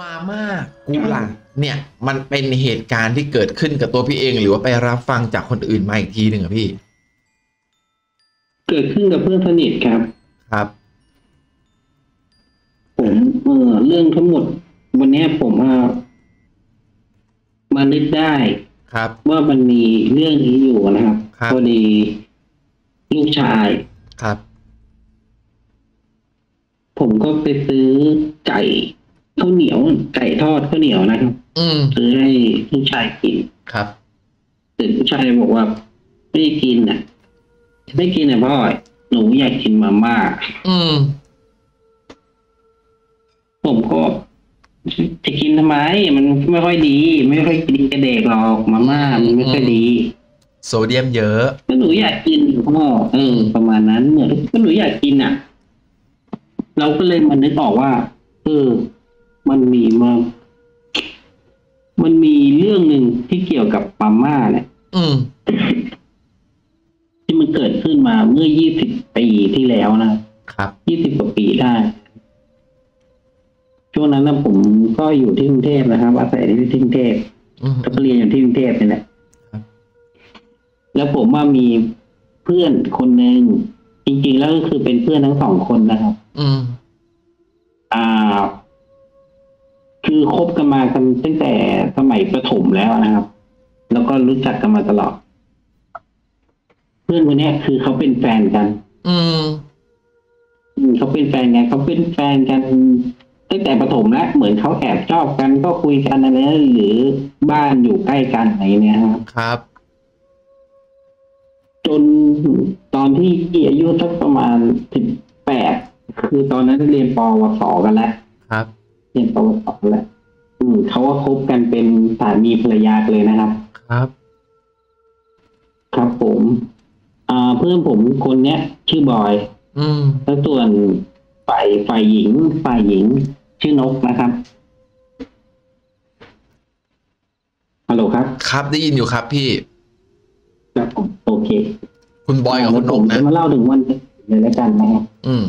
มาม่ากุหลาบเนี่ยมันเป็นเหตุการณ์ที่เกิดขึ้นกับตัวพี่เอง หรือว่าไปรับฟังจากคนอื่นมาอีกทีหนึ่งอะพี่ เกิดขึ้นกับเพื่อนสนิทครับ ครับ ผมเออเรื่องทั้งหมด วันเนี้ยผมมามานึกได้ ครับ ว่ามันมีเรื่องนี้อยู่นะครับครับพอดีลูกชายครับ ผมก็ไปซื้อไก่ ข้าวเหนียวไก่ทอดข้าวเหนียวนะครับอืมซื้อให้ลูกชายกินครับแต่ลูกชายบอกว่า ไม่ได้กินอะ ไม่กินอะพ่อหนูอยากกินมาม่าอืม ผมก็จะกินทำไม มันไม่ค่อยดี ไม่ค่อยดีกับเด็กหรอกมาม่ามันไม่ค่อยดี โซเดียมเยอะก็หนูอยากกินพ่อเออ ประมาณนั้นเหมือนก็หนูอยากกินอะ เราก็เลยมันนึกออกว่าเออ มันมีมา มันมีเรื่องหนึ่งที่เกี่ยวกับมาม่าเนี่ยอืมที่มันเกิดขึ้นมาเมื่อ20ปีที่แล้วนะครับ20กว่าปีได้ ช่วงนั้นนะผมก็อยู่ที่กรุงเทพนะครับ อาศัยที่กรุงเทพอืมแล้วก็เรียนอยู่ที่กรุงเทพนี่แหละครับแล้วผมว่ามีเพื่อนคนหนึ่งจริง ๆ แล้วก็คือเป็นเพื่อนทั้งสองคนนะครับ อืม อ่า คือคบกันมากันตั้งแต่สมัยประถมแล้วนะครับ แล้วก็รู้จักกันมาตลอด เพื่อนคนเนี้ยคือเขาเป็นแฟนกันอืมอืมเขาเป็นแฟนกันเขาเป็นแฟนกันตั้งแต่ประถมแล้วเหมือนเขาแอบชอบกันก็คุยกันอะไรนะหรือบ้านอยู่ใกล้กันอะไรเนี้ยครับครับ จนตอนที่อายุสักประมาณสิบแปดคือตอนนั้นเรียนปวสกันแล้วครับ เรียนปวสกันแล้วอืมเขาก็คบกันเป็นสามีภรรยากันเลยนะครับ ครับ ครับผมอ่าเพื่อนผมคนเนี้ย ชื่อบอย อืม แล้วส่วนฝ่ายฝ่ายหญิง ฝ่ายหญิง ชื่อนกนะครับฮัลโหลครับครับได้ยินอยู่ครับพี่ ครับผมโอเค คุณบอยกับคุณนผกมนะจะมาเล่าถึงวันเลยแล้วกันนะครับ อืม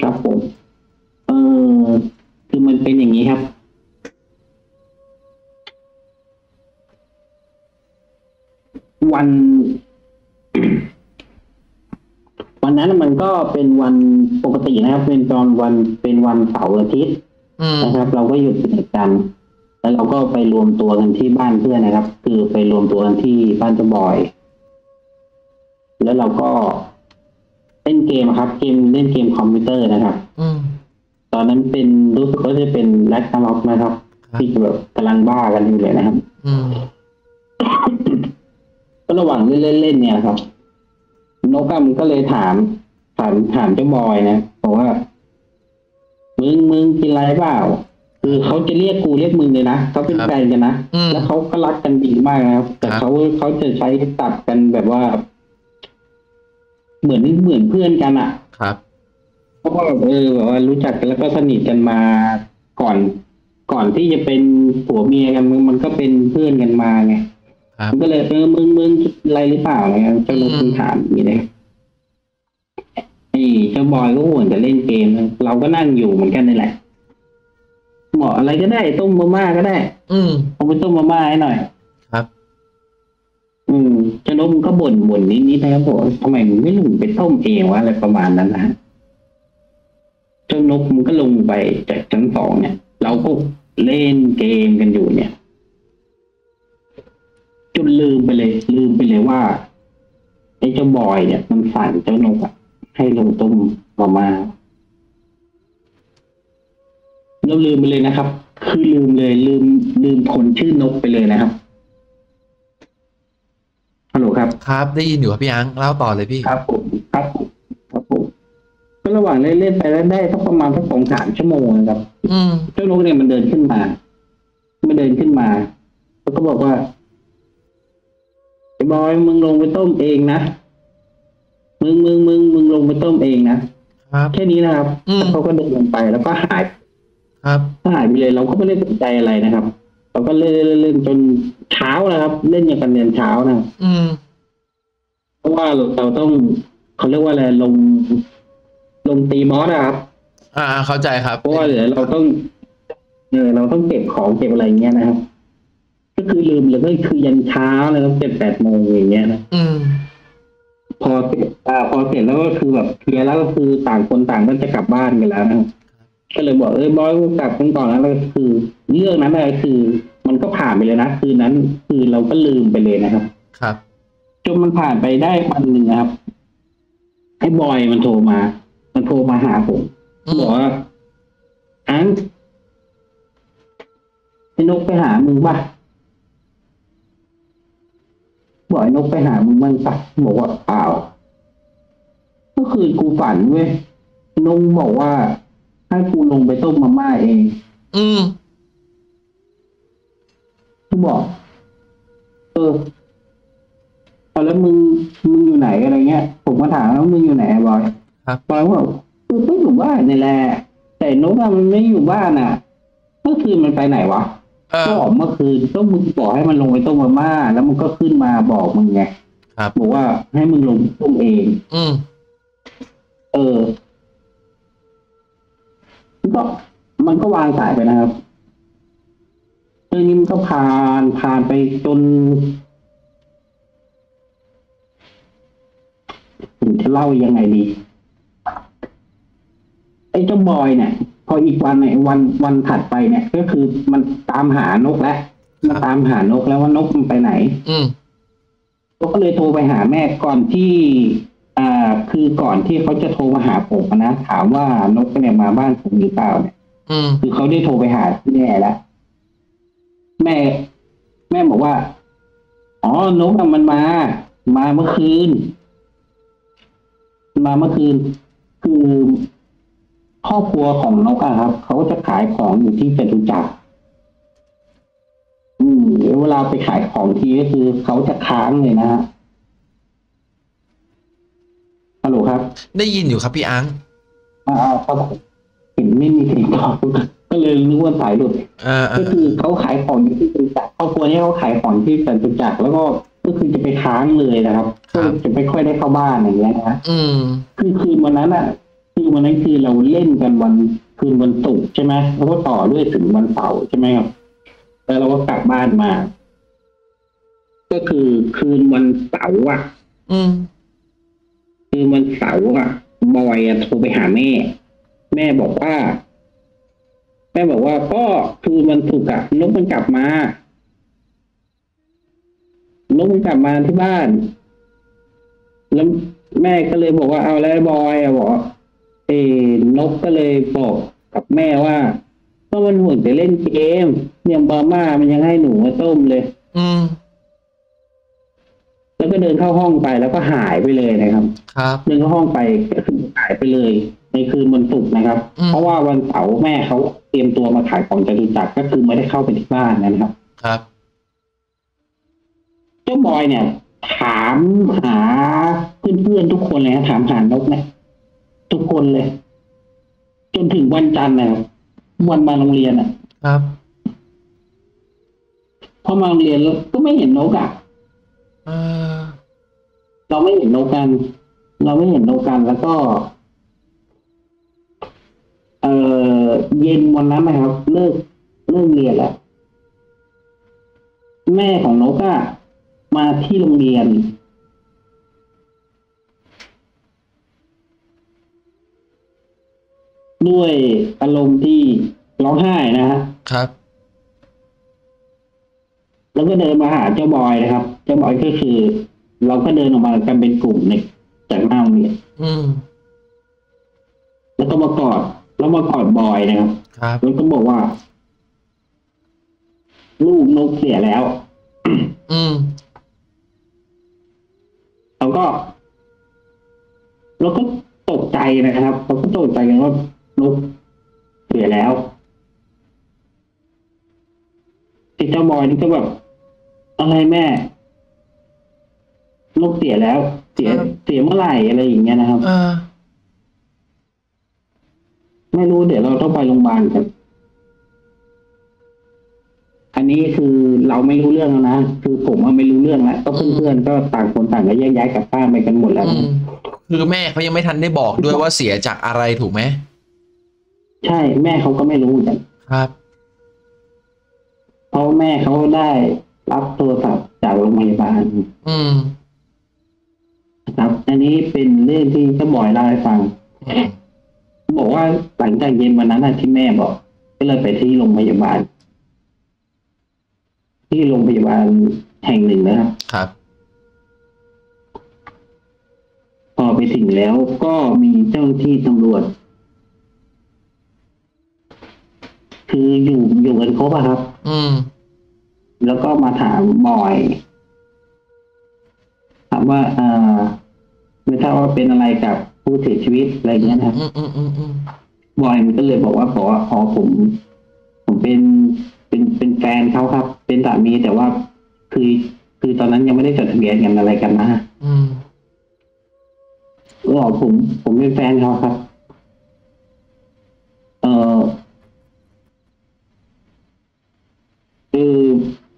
ครับผมเออคือ มันเป็นอย่างนี้ครับ วัน วันนั้นมันก็เป็นวันปกตินะครับ เป็นตอนวันเป็นวันเสาร์อาทิตย์อืมนะครับ เราก็หยุดกิจกรรมแล้วเราก็ไปรวมตัวกันที่บ้านเพื่อนนะครับ คือไปรวมตัวกันที่บ้านเจ้าบอย แล้วเราก็เล่นเกมครับ เกมเล่นเกมคอมพิวเตอร์นะครับ อืมต อนนั้นเป็นรู้สึกว่าจะเป็นแร็กนาล็อกนะครับครับ ที่แบบกำลังบ้ากันอยู่เลยนะครับอืมก็ระหว่างเล่นๆเล่นเนี่ยครับนกอะมันก็เลยถาม ถามถามเจ้าบอยนะบอกว่า มึงมึงกินอะไรเปล่าคือเขาจะเรียกกูเรียกมึงเลยนะเขาเป็นแฟนกันนะอืมแล้วเขาก็รักกันดีมากนะครับ แต่ครับเขาเขาจะใช้ตัดกันแบบว่า เหมือนเหมือนเพื่อนกันอะครับ เพราะว่าแบบเออแบบว่ารู้จักกันแล้วก็สนิทกันมาก่อน ก่อนที่จะเป็นผัวเมียกันมันมันก็เป็นเพื่อนกันมาไงครับมันก็เลยเออมึงมึงคิดอะไรหรือเปล่าอะไรเงี้ยเจ้าลูกอืมคุณถามอย่างนี้เลยไอ้เจ้าบอยก็ห่วงจะเล่นเกม เราก็นั่งอยู่เหมือนกันนี่แหละเหมาะอะไรก็ได้ต้มมาม่าก็ได้ อืมเอาไปต้มมาม่าให้หน่อย ครับ อืมเจ้านกมันก็บ่นบ่นนิดนิดนะครับผมทำไมมึงไม่ลงไปต้มเองวะอะไรประมาณนั้นนะฮะเจ้านกมันก็ลงไปจากชั้นสองเนี่ย เราก็เล่นเกมกันอยู่เนี่ย จนลืมไปเลย ลืมไปเลยว่าไอ้เจ้าบอยเนี่ย มันสั่งเจ้านกอะให้ลงต้มมาม่าเราลืมไปเลยนะครับ คือลืมเลยลืม ลืมคนชื่อนกไปเลยนะครับฮัลโหลครับ ครับ ได้ยินอยู่ครับพี่อังเล่าต่อเลยพี่ครับผมครับผมครับผมก็ ระหว่างเล่นเล่นๆไปแล้วได้สักประมาณสักสองสามชั่วโมงนะครับอืมเจ้านกเนี่ยมันเดินขึ้นมา มันเดินขึ้นมา แล้วก็บอกว่าไอ้บอยมึงลงไปต้มเองนะมึงมึงมึงมึงลงไปต้มเองนะครับแค่นี้นะครับอืมแล้วเขาก็เดินลงไปแล้วก็หาย ครับก็หายไปเลยเราก็ไม่ได้สนใจอะไรนะครับเราก็เล่นเล่นเล่นจนเช้านะครับ เล่นอย่างกันเรียนเช้านะครับอืมเพราะว่าเราต้องเขาเรียกว่าอะไรลง ลงตีบอสอะครับ อ่า เข้าใจครับ เพราะว่าเดี๋ยวเราต้องเออเราต้องเก็บของเก็บอะไรเงี้ยนะครับ ก็คือลืมเลยก็คือยันเช้าเลยต้องเก็บแปดโมงอย่างเงี้ยนะอืมพอเสร็จอ่าพอเสร็จแล้วก็คือแบบเคลียร์แล้วก็คือต่างคนต่างก็จะกลับบ้านกันแล้วนะครับก็เลยบอกเออบอยกูกลับกันก่อนแล้วก็คือ เรื่องนั้นอะไรคือ มันก็ผ่านไปเลยนะคืนนั้น คือเราก็ลืมไปเลยนะครับ ครับจนมันผ่านไปได้วันหนึ่งนะครับไอ้บอยมันโทรมา มันโทรมาหาผมอืมบอกว่าอังไอ้นกไปหามึงป่ะบอกไอ้นกไปหามึงบ้างปะบอกว่าเปล่าเมื่อคืนกูฝันเว้ยนงบอกว่าให้กูลงไปต้มมาม่าเอง อืมกูบอก เออเอาแล้วมึงมึงอยู่ไหนอะไรเงี้ย ผมก็ถามแล้วมึงอยู่ไหนอะบอย ครับบอยบอกกูก็อยู่บ้านนี่แหละ แต่นกอะมันไม่อยู่บ้านอะเมื่อคืนมันไปไหนวะเอก็อ ออกเมื่อคืนก็มึงบอกให้มันลงไปต้มมาม่าแล้วมันก็ขึ้นมาบอกมึงไงครับ บอกว่าให้มึงลงไปต้มเอง อืม เออมันก็มันก็วางสายไปนะครับเรื่องนี้มันก็ผ่านผ่านไปจนผมจะเล่ายังไงดีไอ้เจ้าบอยเนี่ย พออีกวันเนี่ยวันวันถัดไปเนี่ย ก็คือมันตามหานกแล้วมันตามหานกแล้วว่านกมันไปไหน อืมก็เลยโทรไปหาแม่ก่อนที่อ่าคือก่อนที่เขาจะโทรมาหาผมอะนะถามว่านกเนี่ยมาบ้านผมหรือเปล่าเนี่ยอืมคือเขาได้โทรไปหาแม่แล้วแม่ แม่บอกว่า อ๋อนกอะมันมา มาเมื่อคืน มาเมื่อคืน คือ ครอบครัวของนกอะครับ เขาจะขายของอยู่ที่จตุจักรอืมเวลาไปขายของทีก็คือเขาจะค้างเลยนะฮะฮัลโหลครับ ได้ยินอยู่ครับพี่อังอ่าๆครับเห็นไม่มีเสียงตอบก็เลยนึกว่าสายหลุดเออเอก็อคือเขาขายของอยู่ที่จตุจักรครอบครัวนี้เขาขายของที่จตุจักรแล้วก็ก็คือจะไปค้างเลยนะครับก็จะไม่ค่อยได้เข้าบ้านอย่างเงี้ยนะอืมคือคืนวันนั้นอะ คือวันนั้นคือเราเล่นกันวันคืนวันศุกร์ใช่ไหมแล้วก็ต่อด้วยถึงวันเสาร์ใช่ไหมครับ แล้วเราก็กลับบ้านมา ก็คือคืนวันเสาร์อะ อืม คืนวันเสาร์อะบอยอะโทรไปหาแม่ แม่บอกว่า แม่บอกว่าก็คืนวันศุกร์อะนกมันกลับมานกมันกลับมาที่บ้าน แล้วแม่ก็เลยบอกว่าเอาแล้วไอ้บอยอะบอก เอ้นกก็เลยบอกกับแม่ว่าก็มันห่วงแต่เล่นเกมเนี่ยบาม่ามันยังให้หนูมาต้มเลย อืมแล้วก็เดินเข้าห้องไปแล้วก็หายไปเลยนะครับ ครับเดินเข้าห้องไปก็คือหายไปเลย ในคืนวันศุกร์นะครับอืมเพราะว่าวันเสาร์แม่เขาเตรียมตัวมาขายของจตุจักรก็คือไม่ได้เข้าไปที่บ้านนะครับ ครับ เจ้าบอยเนี่ย ถามหาเพื่อนๆทุกคนเลยนะถามหานกเนี่ย ทุกคนเลย จนถึงวันจันทร์นะครับวันมาโรงเรียนอะ ครับพอมาโรงเรียนแล้วก็ไม่เห็นนกอะเออเราไม่เห็นนกกัน เราไม่เห็นนกกันแล้วก็ เออเย็นวันนั้นนะครับ เลิกเลิกเรียนแล้วแม่ของนกอะมาที่โรงเรียน ด้วยอารมณ์ที่ร้องไห้นะฮะครับ แล้วก็เดินมาหาเจ้าบอยนะครับ เจ้าบอยก็คือ เราก็เดินออกมากันเป็นกลุ่มในจากหน้าโรงเรียนอืมแล้วก็มากอดแล้วมากอดบอยนะครับ ครับแล้วก็บอกว่า ลูกนกเสียแล้ว อืมเราก็เราก็ตกใจนะครับเราก็ตกใจกันว่า ไอ้เจ้าบอยนี่ก็แบบ อะไรแม่นกเสียแล้ว เสียครับเสียเมื่อไหร่อะไรอย่างเงี้ยนะครับเออไม่รู้เดี๋ยวเราต้องไปโรงพยาบาลกัน อันนี้คือเราไม่รู้เรื่องแล้วนะ คือผมว่าไม่รู้เรื่องแล้ว ก็เพื่อนๆก็ต่างคนต่างก็แยกย้ายกลับบ้านไปกันหมดแล้วอืมคือแม่เขายังไม่ทันได้บอกด้วยว่าเสียจากอะไรถูกไหม ใช่ แม่เขาก็ไม่รู้เหมือนกัน ครับ ราะแม่เขาได้รับโทรศัพท์จากโรงพยาบาล อืมนะครับ อันนี้เป็นเรื่องที่เจ้าบอยเล่าให้ฟังอืมบอกว่าหลังจากเย็นวันนั้นน่ะที่แม่บอก ก็เลยไปที่โรงพยาบาล ที่โรงพยาบาลแห่งหนึ่งนะครับ ครับ พอไปถึงแล้วก็มีเจ้าหน้าที่ตำรวจ คืออยู่อยู่กันครบอะครับ อืม แล้วก็มาถามบอยถามว่าอ่าไม่ทราบว่าเป็นอะไรกับผู้เสียชีวิตอะไรอย่างเงี้ยนะครับอืมอืมอืมอืมบอยมันก็เลยบอกว่าบอกว่าอ๋อผม ผมเป็นเป็นเป็นแฟนเขาครับ เป็นสามีแต่ว่าคือคือตอนนั้นยังไม่ได้จดทะเบียนกันอะไรกันนะอืมก็บอกผม ผมเป็นแฟนเขาครับ เออ คือ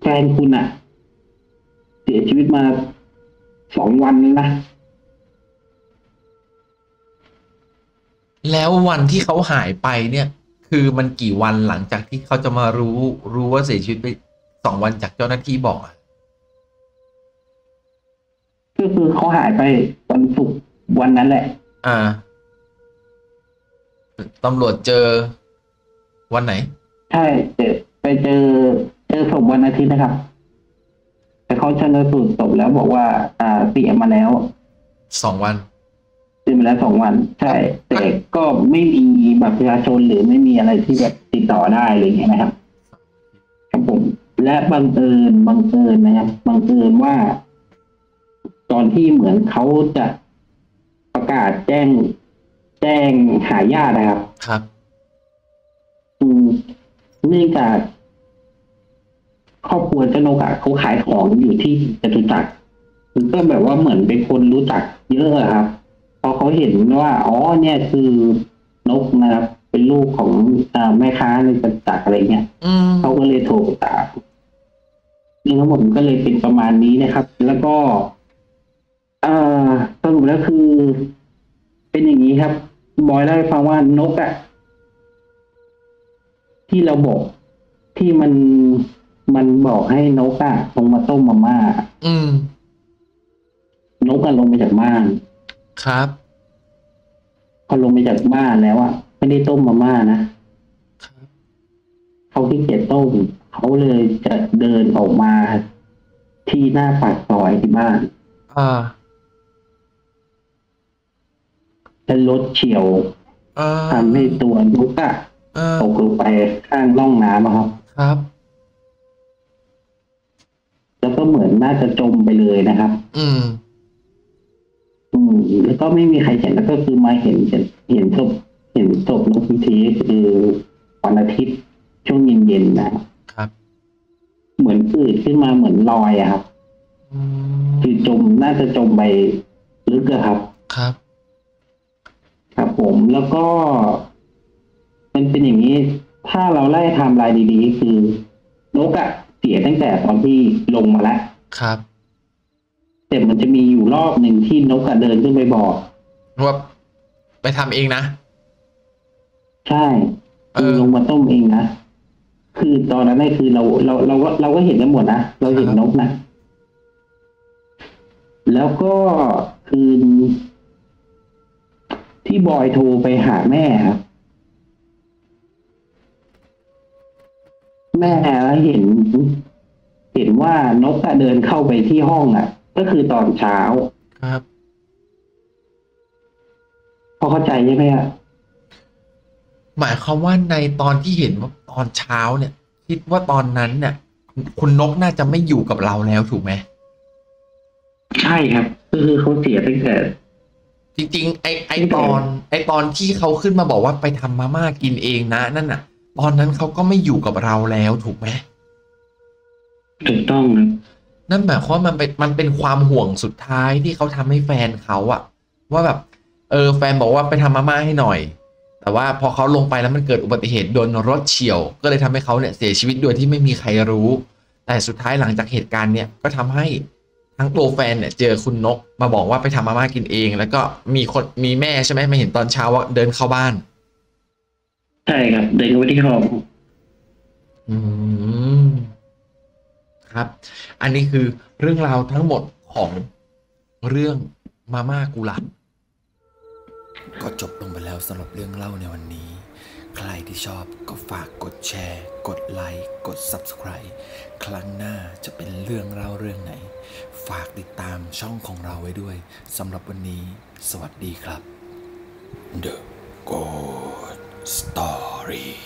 แฟนคุณอะเสียชีวิตมาสองวันแล้วนะ แล้ววันที่เขาหายไปเนี่ย คือมันกี่วันหลังจากที่เขาจะมารู้รู้ว่าเสียชีวิตไปสองวันจากเจ้าหน้าที่บอกอะก็คือเขาหายไปวันศุกร์วันนั้นแหละ อ่าตำรวจเจอวันไหน ใช่เจอไปเจอ เจอศพวันอาทิตย์นะครับ แต่เขาชันสูตรศพแล้วบอกว่า อ่าเสียมาแล้วสองวันเสียมาแล้วสองวัน ใช่ แต่ก็ไม่มีบัตรประชาชนหรือไม่มีอะไรที่แบบติดต่อได้อะไรอย่างเงี้ยนะครับครับผม และบังเอิญบังเอิญนะครับบังเอิญว่า ตอนที่เหมือนเขาจะประกาศแจ้ง แจ้งหาญาตินะครับ ครับ อืมเนื่องจาก ครอบครัวเจ้านกอะเขาขายของอยู่ที่จตุจักรมันก็แบบว่าเหมือนเป็นคนรู้จักเยอะอะครับ พอเขาเห็นว่าอ๋อเนี่ยคือนกนะครับ เป็นลูกของอ่าแม่ค้าในจตุจักรอะไรเงี้ยอืมเขาก็เลยโทรตามเรื่องทั้งหมดมันก็เลยเป็นประมาณนี้นะครับ แล้วก็เอ่อสรุปแล้วคือ เป็นอย่างนี้ครับ บอยเล่าให้ฟังว่านกอะที่เราบอกที่มัน มันบอกให้นกอะลงมาต้มมาม่า อืม นกอะลงมาจากบ้าน ครับ พอลงมาจากบ้านแล้วอะไม่ได้ต้มมาม่านะครับเขาขี้เกียจต้มเขาเลยจะเดินออกมาที่หน้าปากซอยที่บ้าน อ่าแล้วรถเฉียวอ่าทำให้ตัวนกอะอ่าตกลงไปข้างร่องน้ำอะครับ ครับ แล้วก็เหมือนน่าจะจมไปเลยนะครับ อืม อืมแล้วก็ไม่มีใครเห็นแล้วก็คือมาเห็นเห็นเห็นศพเห็นศพนกพิธีคือวันอาทิตย์ช่วงเย็นๆนะครับครับ เหมือนอืดขึ้นมาเหมือนลอยอะครับอืคือจมน่าจะจมไปลึกอะครับ ครับ ครับผมแล้วก็ มันเป็นอย่างนี้ ถ้าเราไล่ไทม์ไลน์ดีๆ คือนกอะ เสียตั้งแต่ตอนที่ลงมาแล้วครับ แต่มันจะมีอยู่รอบหนึ่งที่นกอะเดินขึ้นไปบอกว่าไปทำเองนะ ใช่เอคือลงมาต้มเองนะคือตอนนั้นนี่คือเราเราเราก็เราก็เห็นกันหมดนะเราเห็นครับนกนะแล้วก็คือที่บอยโทรไปหาแม่ครับ แม่แล้วเห็น เห็นว่านกอะเดินเข้าไปที่ห้องอะก็คือตอนเช้าครับ พอเข้าใจใช่ไหมอะหมายความว่าในตอนที่เห็นว่าตอนเช้าเนี่ย คิดว่าตอนนั้นเนี่ย คุณนกน่าจะไม่อยู่กับเราแล้วถูกไหมใช่ครับก็คือเขาเสียตั้งแต่จริงๆ ไอไอตอน ไอตอนที่เขาขึ้นมาบอกว่าไปทำมาม่ากินเองนะ นั่นน่ะ ตอนนั้นเขาก็ไม่อยู่กับเราแล้วถูกไหมถูกต้องครับนั่นหมายความว่ามันเป็นมันเป็นความห่วงสุดท้ายที่เขาทำให้แฟนเขาอะว่าแบบ เออ แฟนบอกว่าไปทำมาม่าให้หน่อย แต่ว่าพอเขาลงไปแล้วมันเกิดอุบัติเหตุโดนรถเฉียว ก็เลยทำให้เขาเนี่ยเสียชีวิตโดยที่ไม่มีใครรู้ แต่สุดท้ายหลังจากเหตุการณ์เนี่ยก็ทำให้ทั้งตัวแฟนเนี่ยเจอคุณนกมาบอกว่าไปทำมาม่ากินเอง แล้วก็มีคนมีแม่ใช่ไหมมาเห็นตอนเช้าว่าเดินเข้าบ้าน ใช่ครับ เดินเข้าไปที่ห้องอืมครับ อันนี้คือเรื่องราวทั้งหมดของเรื่องมาม่ากุหลาบก็จบลงไปแล้วสำหรับเรื่องเล่าในวันนี้ ใครที่ชอบก็ฝากกดแชร์ กดไลค์ กด Subscribe ครั้งหน้าจะเป็นเรื่องเล่าเรื่องไหน ฝากติดตามช่องของเราไว้ด้วยสำหรับวันนี้ สวัสดีครับ The Good Story